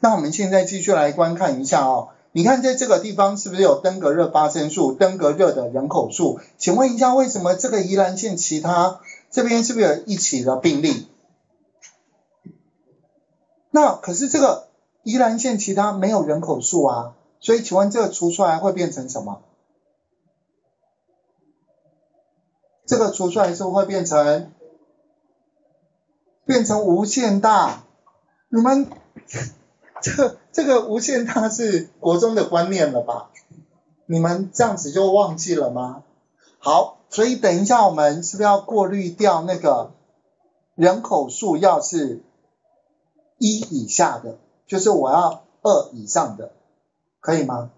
那我们现在继续来观看一下哦。你看在这个地方是不是有登革热发生数、登革热的人口数？请问一下，为什么这个宜兰县其他这边是不是有一起的病例？那可是这个宜兰县其他没有人口数啊，所以请问这个除出来会变成什么？这个除出来是不是会变成变成无限大？你们这这个无限大是国中的观念了吧？你们这样子就忘记了吗？好，所以等一下我们是不是要过滤掉那个人口数要是？一以下的，就是我要二以上的，可以吗？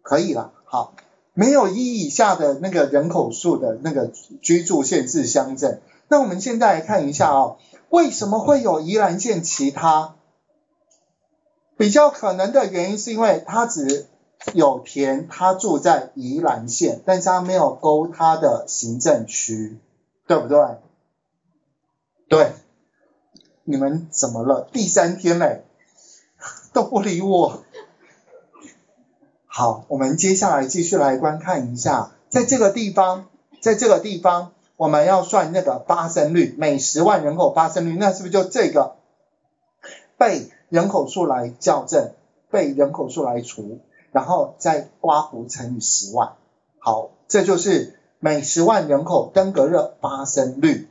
可以了，好，没有一以下的那个人口数的那个居住限制乡镇，那我们现在来看一下哦，为什么会有宜兰县其他？比较可能的原因是因为他只有填他住在宜兰县，但是他没有勾他的行政区，对不对？对。你们怎么了？第三天嘞，都不理我。好，我们接下来继续来观看一下，在这个地方，在这个地方，我们要算那个发生率，每十万人口发生率，那是不是就这个被人口数来校正，被人口数来除，然后再刮胡乘以十万？好，这就是每十万人口登革热发生率。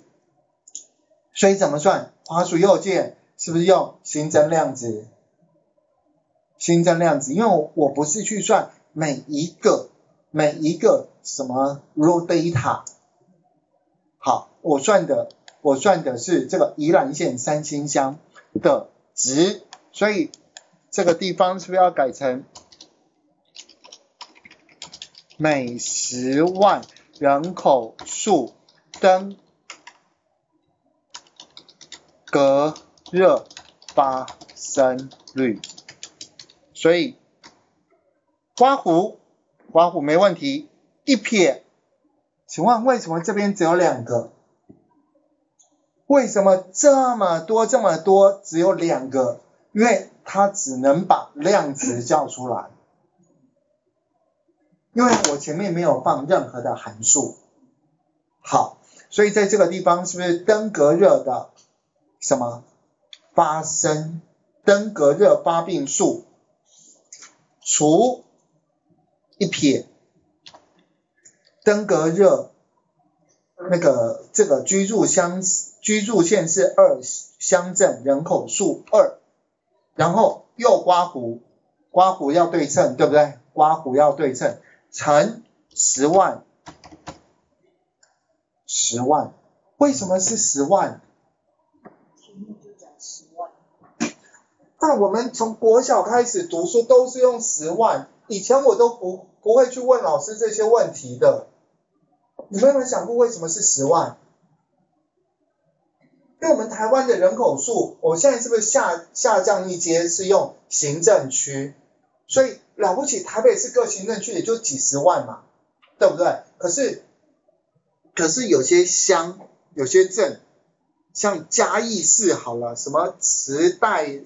所以怎么算？滑出右键是不是用新增量值？新增量值，因为我不是去算每一个每一个什么 raw data，好，我算的我算的是这个宜兰县三星乡的值，所以这个地方是不是要改成每十万人口数登？隔热发生率，所以刮胡刮胡没问题，一撇，请问为什么这边只有两个？为什么这么多这么多只有两个？因为它只能把量值叫出来，因为我前面没有放任何的函数。好，所以在这个地方是不是登革热的？什么发生登革热发病数除一撇登革热那个这个居住乡居住县是二乡镇人口数二，然后又刮胡刮胡要对称对不对？刮胡要对称乘十万十万为什么是十万？那我们从国小开始读书都是用十万，以前我都不不会去问老师这些问题的。你们有没有想过为什么是十万？因为我们台湾的人口数，我现在是不是下下降一阶是用行政区？所以了不起，台北市各行政区也就几十万嘛，对不对？可是可是有些乡有些镇，像嘉义市好了，什么时代？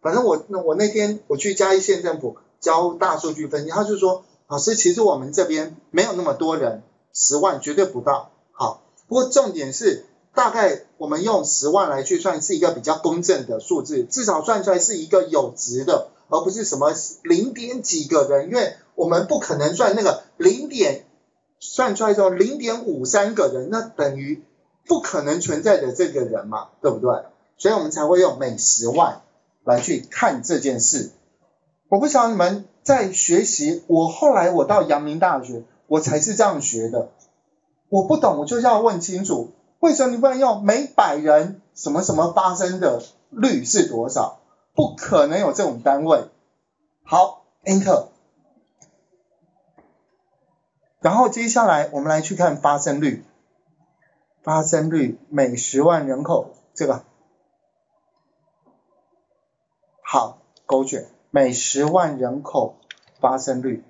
反正我我那天我去嘉义县政府教大数据分析，他就说老师其实我们这边没有那么多人，十万绝对不到。好，不过重点是大概我们用十万来去算是一个比较公正的数字，至少算出来是一个有值的，而不是什么零点几个人，因为我们不可能算那个零点算出来之后零点五三个人，那等于不可能存在的这个人嘛，对不对？所以我们才会用每十万。来去看这件事，我不晓得你们在学习。我后来我到阳明大学，我才是这样学的。我不懂，我就要问清楚，为什么你不能用每百人什么什么发生的率是多少？不可能有这种单位。好，Enter。然后接下来我们来去看发生率，发生率每十万人口这个。好，勾选每十万人口发生率，